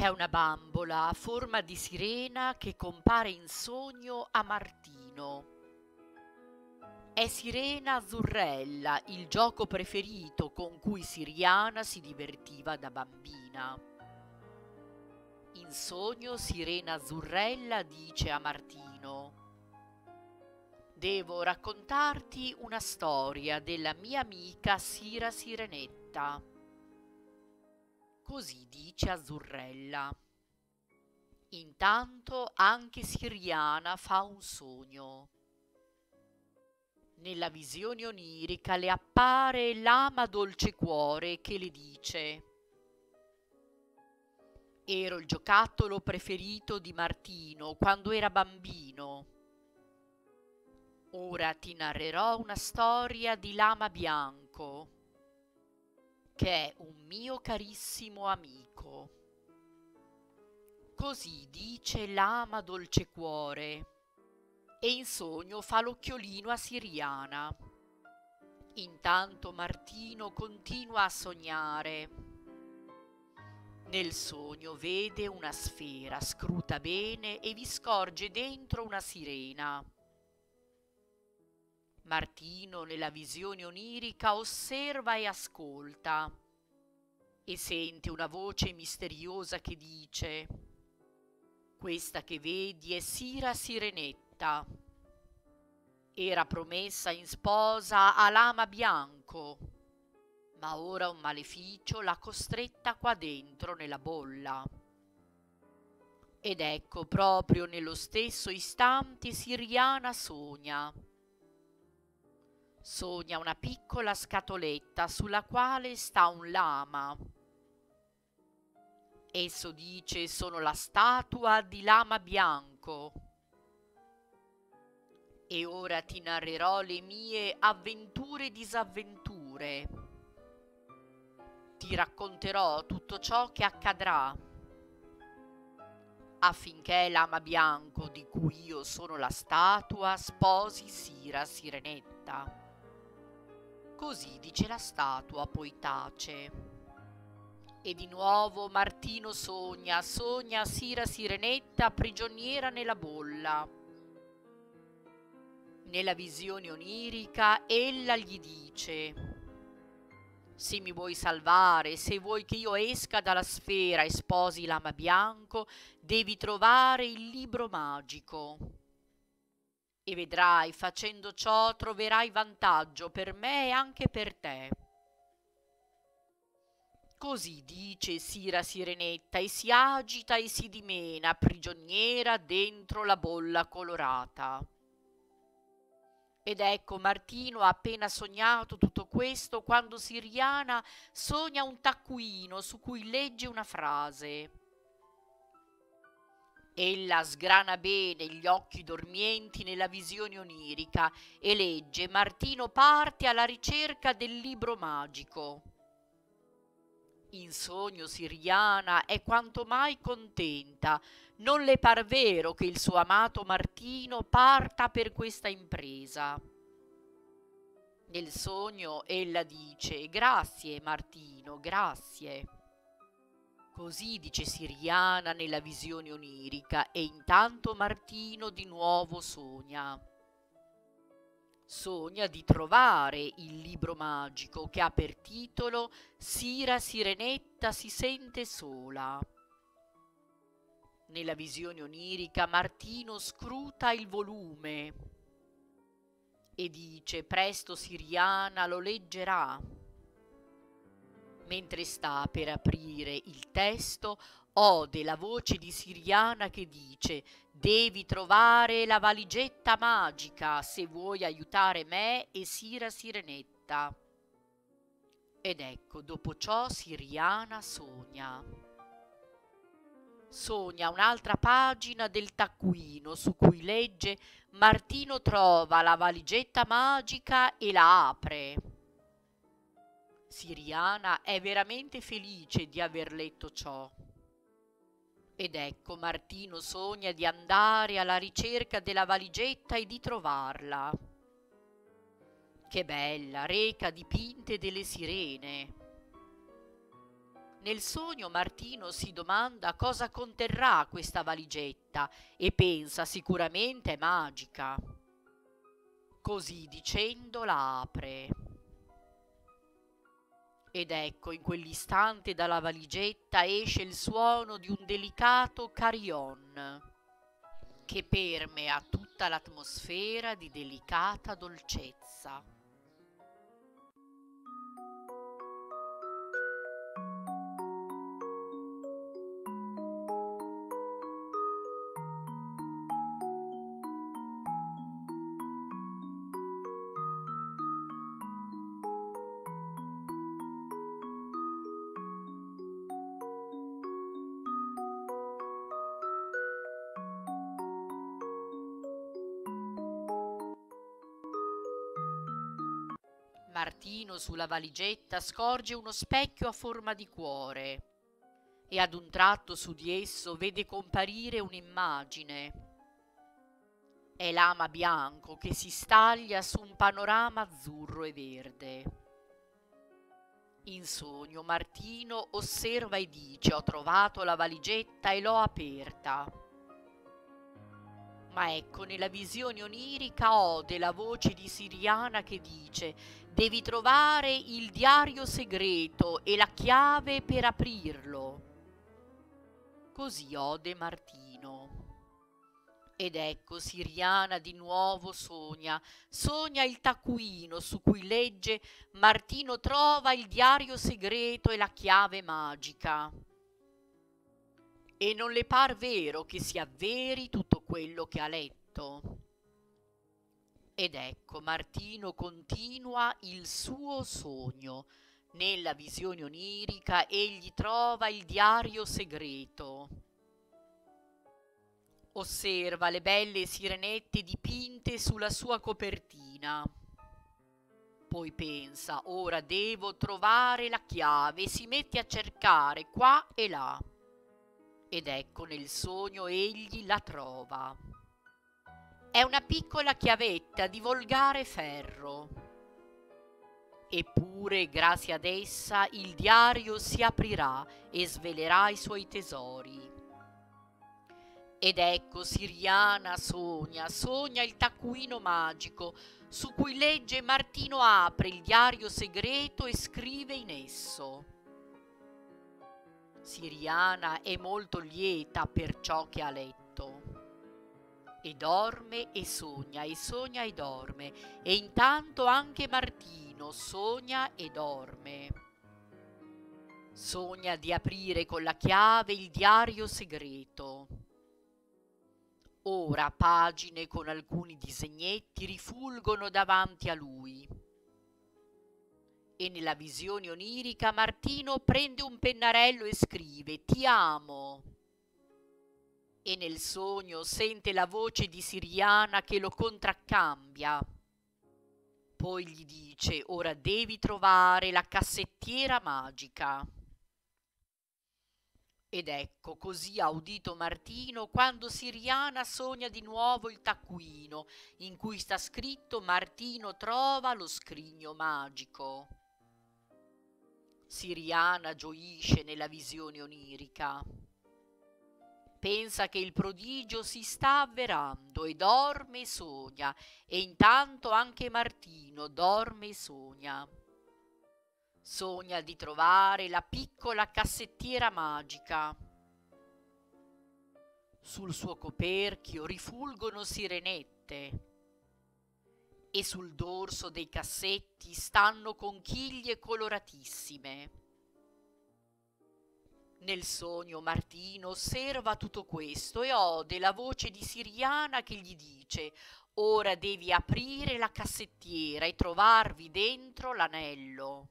C'è una bambola a forma di sirena che compare in sogno a Martino. È Sirena Azzurrella, il gioco preferito con cui Siriana si divertiva da bambina. In sogno Sirena Azzurrella dice a Martino Devo raccontarti una storia della mia amica Sira Sirenetta. Così dice Azzurrella. Intanto anche Siriana fa un sogno. Nella visione onirica le appare l'ama dolce cuore che le dice Ero il giocattolo preferito di Martino quando era bambino. Ora ti narrerò una storia di Lama Bianco che è un mio carissimo amico. Così dice l'ama dolce cuore, e in sogno fa l'occhiolino a Siriana. Intanto Martino continua a sognare. Nel sogno vede una sfera, scruta bene e vi scorge dentro una sirena. Martino nella visione onirica osserva e ascolta e sente una voce misteriosa che dice Questa che vedi è Sira Sirenetta. Era promessa in sposa a Lama Bianco, ma ora un maleficio l'ha costretta qua dentro nella bolla. Ed ecco proprio nello stesso istante Siriana sogna Sogna una piccola scatoletta sulla quale sta un lama. Esso dice sono la statua di lama bianco. E ora ti narrerò le mie avventure e disavventure. Ti racconterò tutto ciò che accadrà affinché l'ama bianco di cui io sono la statua sposi Sira Sirenetta. Così dice la statua, poi tace. E di nuovo Martino sogna, sogna Sira Sirenetta prigioniera nella bolla. Nella visione onirica ella gli dice se mi vuoi salvare, se vuoi che io esca dalla sfera e sposi l'ama bianco, devi trovare il libro magico e vedrai, facendo ciò troverai vantaggio per me e anche per te. Così dice Sira Sirenetta e si agita e si dimena prigioniera dentro la bolla colorata. Ed ecco Martino ha appena sognato tutto questo quando Siriana sogna un taccuino su cui legge una frase. Ella sgrana bene gli occhi dormienti nella visione onirica e legge Martino parte alla ricerca del libro magico. In sogno Siriana è quanto mai contenta, non le par vero che il suo amato Martino parta per questa impresa. Nel sogno ella dice Grazie Martino, grazie. Così dice Siriana nella visione onirica e intanto Martino di nuovo sogna. Sogna di trovare il libro magico che ha per titolo Sira Sirenetta si sente sola. Nella visione onirica Martino scruta il volume e dice presto Siriana lo leggerà mentre sta per aprire il testo, ode la voce di Siriana che dice Devi trovare la valigetta magica se vuoi aiutare me e Sira Sirenetta. Ed ecco, dopo ciò Siriana sogna. Sogna un'altra pagina del taccuino su cui legge Martino trova la valigetta magica e la apre. Siriana è veramente felice di aver letto ciò. Ed ecco Martino sogna di andare alla ricerca della valigetta e di trovarla. Che bella, reca dipinte delle sirene. Nel sogno Martino si domanda cosa conterrà questa valigetta e pensa sicuramente è magica. Così dicendo la apre. Ed ecco in quell'istante dalla valigetta esce il suono di un delicato carillon che permea tutta l'atmosfera di delicata dolcezza. Martino sulla valigetta scorge uno specchio a forma di cuore e ad un tratto su di esso vede comparire un'immagine. È l'ama bianco che si staglia su un panorama azzurro e verde. In sogno Martino osserva e dice ho trovato la valigetta e l'ho aperta. Ma ecco, nella visione onirica ode la voce di Siriana che dice devi trovare il diario segreto e la chiave per aprirlo. Così ode Martino. Ed ecco Siriana di nuovo sogna, sogna il taccuino su cui legge Martino trova il diario segreto e la chiave magica e non le par vero che si avveri tutto quello che ha letto. Ed ecco, Martino continua il suo sogno. Nella visione onirica egli trova il diario segreto. Osserva le belle sirenette dipinte sulla sua copertina. Poi pensa, ora devo trovare la chiave si mette a cercare qua e là ed ecco nel sogno egli la trova. È una piccola chiavetta di volgare ferro. Eppure, grazie ad essa, il diario si aprirà e svelerà i suoi tesori. Ed ecco Siriana sogna, sogna il taccuino magico, su cui legge Martino apre il diario segreto e scrive in esso siriana è molto lieta per ciò che ha letto. E dorme e sogna, e sogna e dorme, e intanto anche Martino sogna e dorme. Sogna di aprire con la chiave il diario segreto. Ora pagine con alcuni disegnetti rifulgono davanti a lui e nella visione onirica Martino prende un pennarello e scrive Ti amo. E nel sogno sente la voce di Siriana che lo contraccambia. Poi gli dice Ora devi trovare la cassettiera magica. Ed ecco, così ha udito Martino quando Siriana sogna di nuovo il taccuino in cui sta scritto Martino trova lo scrigno magico. Siriana gioisce nella visione onirica. Pensa che il prodigio si sta avverando e dorme e sogna, e intanto anche Martino dorme e sogna. Sogna di trovare la piccola cassettiera magica. Sul suo coperchio rifulgono sirenette e sul dorso dei cassetti stanno conchiglie coloratissime. Nel sogno Martino osserva tutto questo e ode la voce di Siriana che gli dice Ora devi aprire la cassettiera e trovarvi dentro l'anello.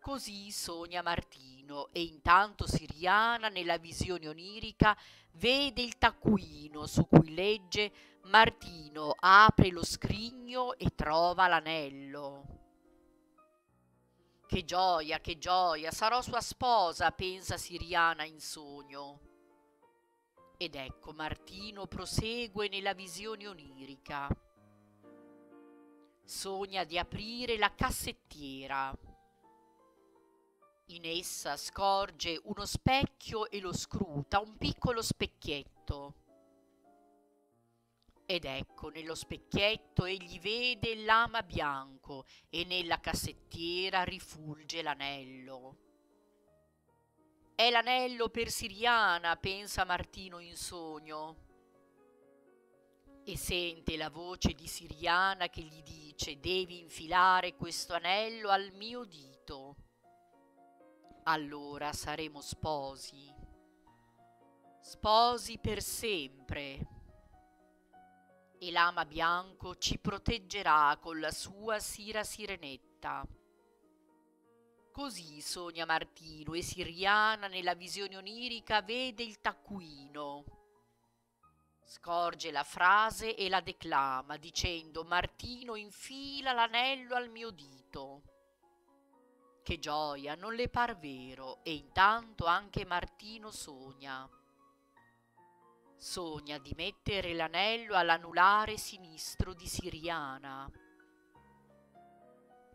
Così sogna Martino e intanto Siriana nella visione onirica vede il taccuino su cui legge Martino apre lo scrigno e trova l'anello. Che gioia, che gioia, sarò sua sposa, pensa Siriana in sogno. Ed ecco Martino prosegue nella visione onirica. Sogna di aprire la cassettiera. In essa scorge uno specchio e lo scruta, un piccolo specchietto. Ed ecco, nello specchietto egli vede il lama bianco e nella cassettiera rifulge l'anello. È l'anello per Siriana, pensa Martino in sogno. E sente la voce di Siriana che gli dice devi infilare questo anello al mio dito. Allora saremo sposi. Sposi per sempre. E l'ama bianco ci proteggerà con la sua sira sirenetta. Così sogna Martino e Siriana nella visione onirica vede il taccuino. Scorge la frase e la declama dicendo Martino infila l'anello al mio dito. Che gioia, non le par vero e intanto anche Martino sogna. Sogna di mettere l'anello all'anulare sinistro di Siriana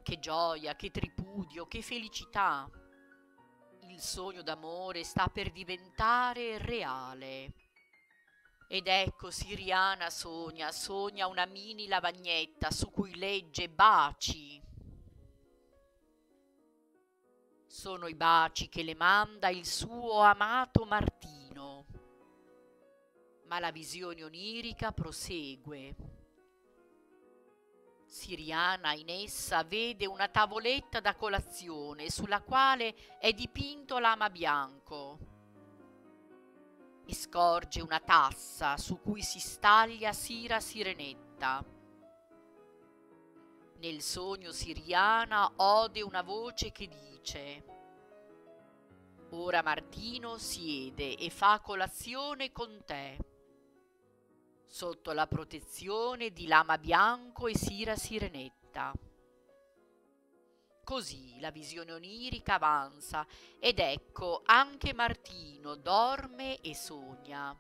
che gioia, che tripudio, che felicità! Il sogno d'amore sta per diventare reale. Ed ecco Siriana sogna, sogna una mini lavagnetta su cui legge baci. Sono i baci che le manda il suo amato Martino. Ma la visione onirica prosegue. Siriana in essa vede una tavoletta da colazione sulla quale è dipinto l'ama bianco e scorge una tassa su cui si staglia Sira Sirenetta. Nel sogno Siriana ode una voce che dice Ora Martino siede e fa colazione con te sotto la protezione di Lama Bianco e Sira Sirenetta. Così la visione onirica avanza ed ecco anche Martino dorme e sogna.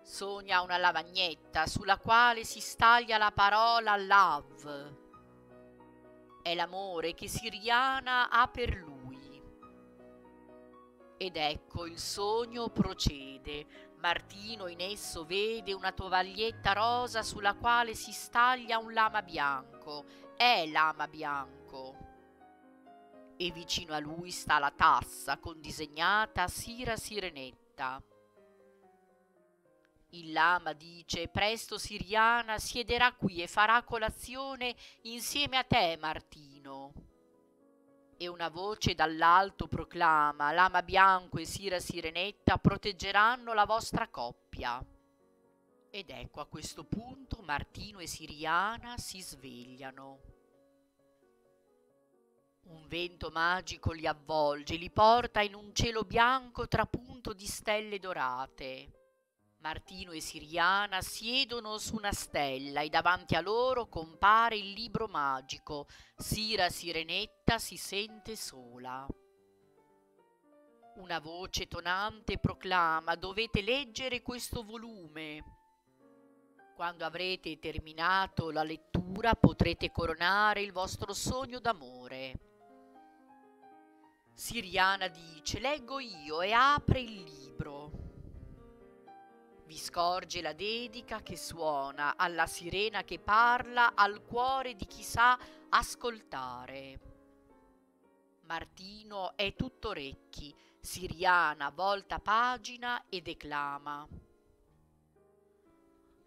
Sogna una lavagnetta sulla quale si staglia la parola love. È l'amore che Siriana ha per lui. Ed ecco il sogno procede, Martino in esso vede una tovaglietta rosa sulla quale si staglia un lama bianco. È lama bianco. E vicino a lui sta la tassa con disegnata Sira Sirenetta. Il lama dice, presto Siriana siederà qui e farà colazione insieme a te, Martino e una voce dall'alto proclama Lama Bianco e Sira Sirenetta proteggeranno la vostra coppia. Ed ecco a questo punto Martino e Siriana si svegliano. Un vento magico li avvolge, li porta in un cielo bianco trapunto di stelle dorate. Martino e Siriana siedono su una stella e davanti a loro compare il libro magico. Sira Sirenetta si sente sola. Una voce tonante proclama dovete leggere questo volume. Quando avrete terminato la lettura potrete coronare il vostro sogno d'amore. Siriana dice leggo io e apre il libro vi scorge la dedica che suona, alla sirena che parla, al cuore di chi sa ascoltare. Martino è tutto orecchi, Siriana volta pagina e declama.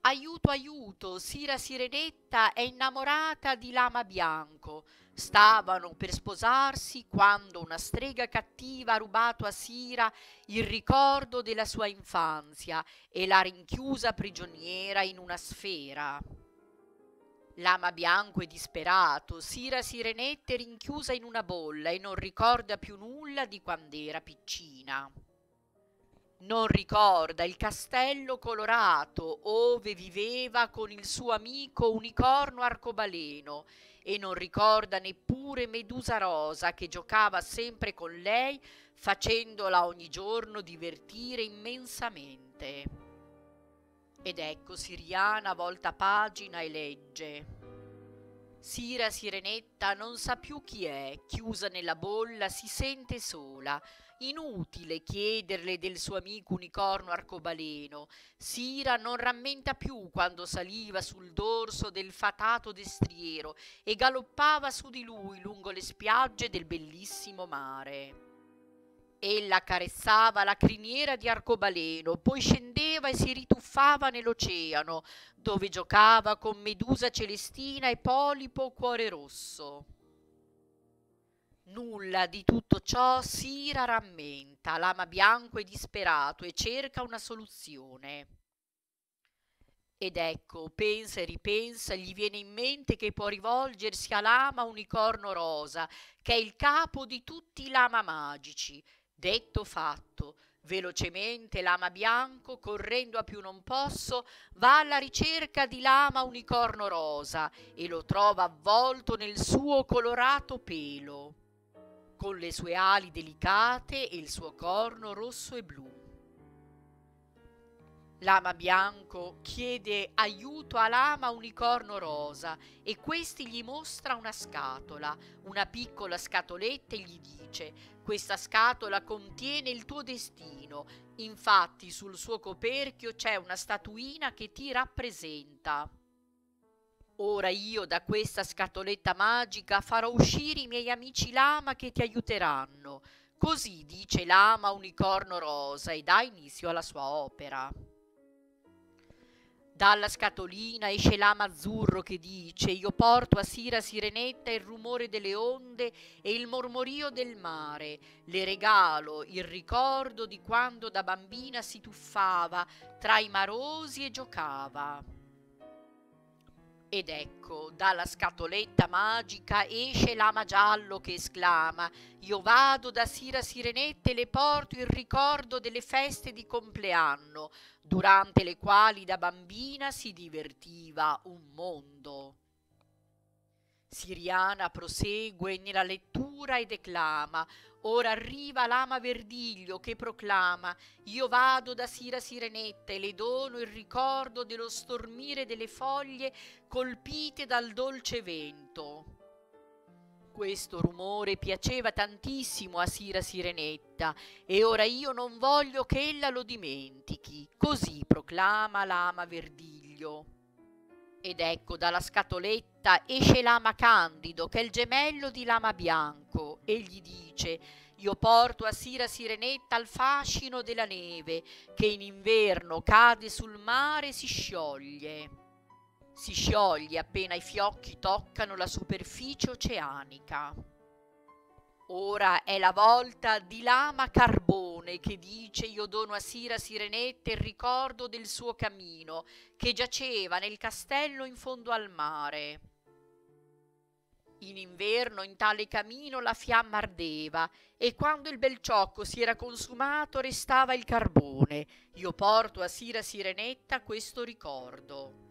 Aiuto, aiuto, Sira Sirenetta è innamorata di Lama Bianco. Stavano per sposarsi quando una strega cattiva ha rubato a Sira il ricordo della sua infanzia e l'ha rinchiusa prigioniera in una sfera. Lama Bianco è disperato, Sira Sirenetta è rinchiusa in una bolla e non ricorda più nulla di quando era piccina non ricorda il castello colorato ove viveva con il suo amico unicorno arcobaleno e non ricorda neppure Medusa Rosa che giocava sempre con lei facendola ogni giorno divertire immensamente. Ed ecco Siriana volta pagina e legge. Sira Sirenetta non sa più chi è, chiusa nella bolla si sente sola. Inutile chiederle del suo amico unicorno arcobaleno. Sira non rammenta più quando saliva sul dorso del fatato destriero e galoppava su di lui lungo le spiagge del bellissimo mare. Ella carezzava la criniera di arcobaleno, poi scendeva e si rituffava nell'oceano, dove giocava con Medusa Celestina e Polipo Cuore Rosso. Nulla di tutto ciò Sira rammenta, l'ama bianco è disperato e cerca una soluzione. Ed ecco, pensa e ripensa, gli viene in mente che può rivolgersi all'ama unicorno rosa, che è il capo di tutti i lama magici, Detto fatto, velocemente l'ama bianco, correndo a più non posso, va alla ricerca di l'ama unicorno rosa e lo trova avvolto nel suo colorato pelo, con le sue ali delicate e il suo corno rosso e blu. L'ama bianco chiede aiuto all'ama unicorno rosa e questi gli mostra una scatola, una piccola scatoletta e gli dice questa scatola contiene il tuo destino, infatti sul suo coperchio c'è una statuina che ti rappresenta. Ora io da questa scatoletta magica farò uscire i miei amici lama che ti aiuteranno. Così dice l'ama unicorno rosa e dà inizio alla sua opera. Dalla scatolina esce l'ama azzurro che dice io porto a Sira Sirenetta il rumore delle onde e il mormorio del mare, le regalo il ricordo di quando da bambina si tuffava tra i marosi e giocava. Ed ecco, dalla scatoletta magica esce l'ama giallo che esclama Io vado da Sira Sirenetta e le porto il ricordo delle feste di compleanno, durante le quali da bambina si divertiva un mondo. Siriana prosegue nella lettura e declama Ora arriva l'ama Verdiglio che proclama Io vado da Sira Sirenetta e le dono il ricordo dello stormire delle foglie colpite dal dolce vento. Questo rumore piaceva tantissimo a Sira Sirenetta e ora io non voglio che ella lo dimentichi. Così proclama l'ama Verdiglio. Ed ecco dalla scatoletta esce l'ama Candido, che è il gemello di l'ama Bianco, e gli dice io porto a Sira Sirenetta il fascino della neve, che in inverno cade sul mare e si scioglie. Si scioglie appena i fiocchi toccano la superficie oceanica. Ora è la volta di Lama Carbone che dice io dono a Sira Sirenetta il ricordo del suo cammino che giaceva nel castello in fondo al mare. In inverno in tale camino la fiamma ardeva e quando il bel ciocco si era consumato restava il carbone. Io porto a Sira Sirenetta questo ricordo.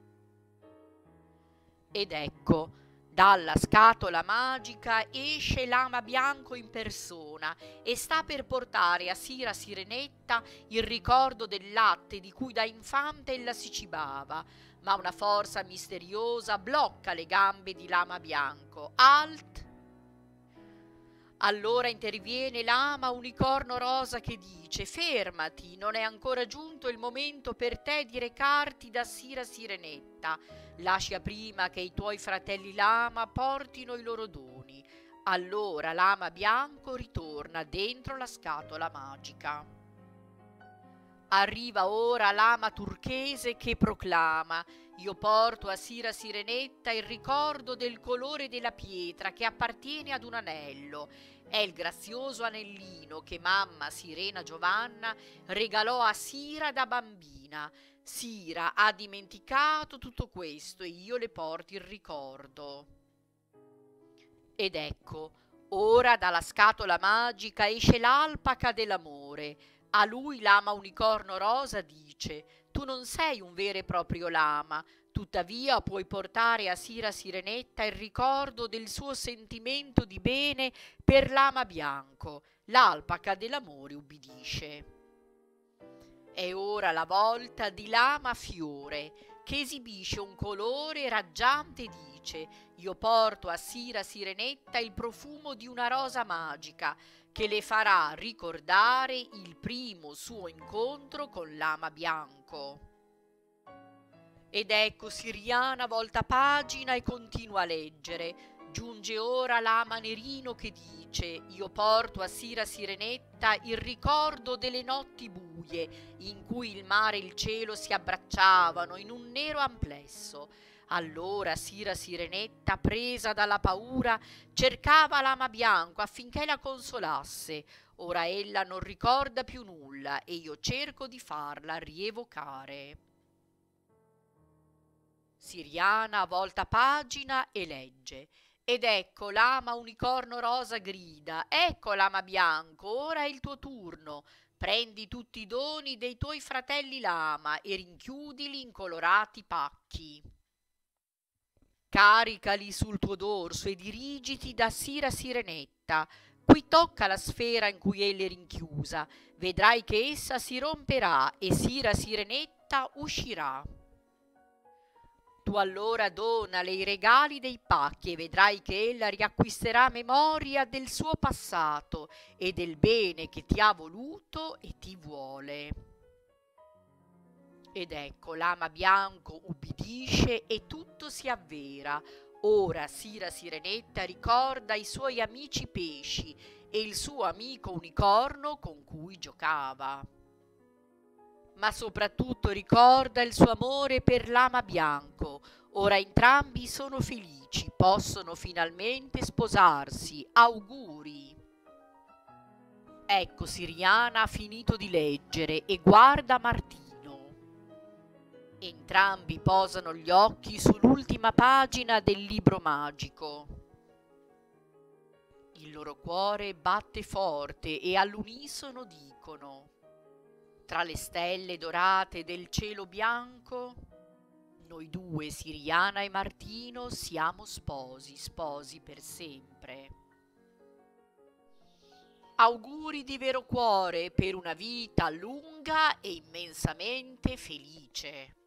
Ed ecco, dalla scatola magica esce l'ama bianco in persona e sta per portare a Sira Sirenetta il ricordo del latte di cui da infante ella si cibava, ma una forza misteriosa blocca le gambe di lama bianco. Alt! Allora interviene l'ama unicorno rosa che dice fermati, non è ancora giunto il momento per te di recarti da Sira Sirenetta. Lascia prima che i tuoi fratelli lama portino i loro doni. Allora l'ama bianco ritorna dentro la scatola magica. Arriva ora l'ama turchese che proclama io porto a Sira Sirenetta il ricordo del colore della pietra che appartiene ad un anello. È il grazioso anellino che mamma Sirena Giovanna regalò a Sira da bambina. Sira ha dimenticato tutto questo e io le porto il ricordo. Ed ecco, ora dalla scatola magica esce l'alpaca dell'amore a lui l'ama unicorno rosa dice tu non sei un vero e proprio lama, tuttavia puoi portare a Sira Sirenetta il ricordo del suo sentimento di bene per l'ama bianco. L'alpaca dell'amore ubbidisce. È ora la volta di lama fiore, che esibisce un colore raggiante e dice io porto a Sira Sirenetta il profumo di una rosa magica che le farà ricordare il primo suo incontro con l'ama bianco. Ed ecco Siriana volta pagina e continua a leggere. Giunge ora l'ama Nerino che dice Io porto a Sira Sirenetta il ricordo delle notti buie in cui il mare e il cielo si abbracciavano in un nero amplesso allora Sira Sirenetta, presa dalla paura, cercava l'ama bianco affinché la consolasse. Ora ella non ricorda più nulla e io cerco di farla rievocare. Siriana volta pagina e legge. Ed ecco l'ama unicorno rosa grida, ecco l'ama bianco, ora è il tuo turno. Prendi tutti i doni dei tuoi fratelli lama e rinchiudili in colorati pacchi. Caricali sul tuo dorso e dirigiti da Sira Sirenetta. Qui tocca la sfera in cui ella è rinchiusa. Vedrai che essa si romperà e Sira Sirenetta uscirà. Allora donale i regali dei pacchi e vedrai che ella riacquisterà memoria del suo passato e del bene che ti ha voluto e ti vuole. Ed ecco l'ama bianco ubbidisce e tutto si avvera. Ora Sira Sirenetta ricorda i suoi amici pesci e il suo amico unicorno con cui giocava. Ma soprattutto ricorda il suo amore per l'ama bianco. Ora entrambi sono felici, possono finalmente sposarsi. Auguri! Ecco Siriana ha finito di leggere e guarda Martina. Entrambi posano gli occhi sull'ultima pagina del libro magico. Il loro cuore batte forte e all'unisono dicono, tra le stelle dorate del cielo bianco, noi due, Siriana e Martino, siamo sposi, sposi per sempre. Auguri di vero cuore per una vita lunga e immensamente felice.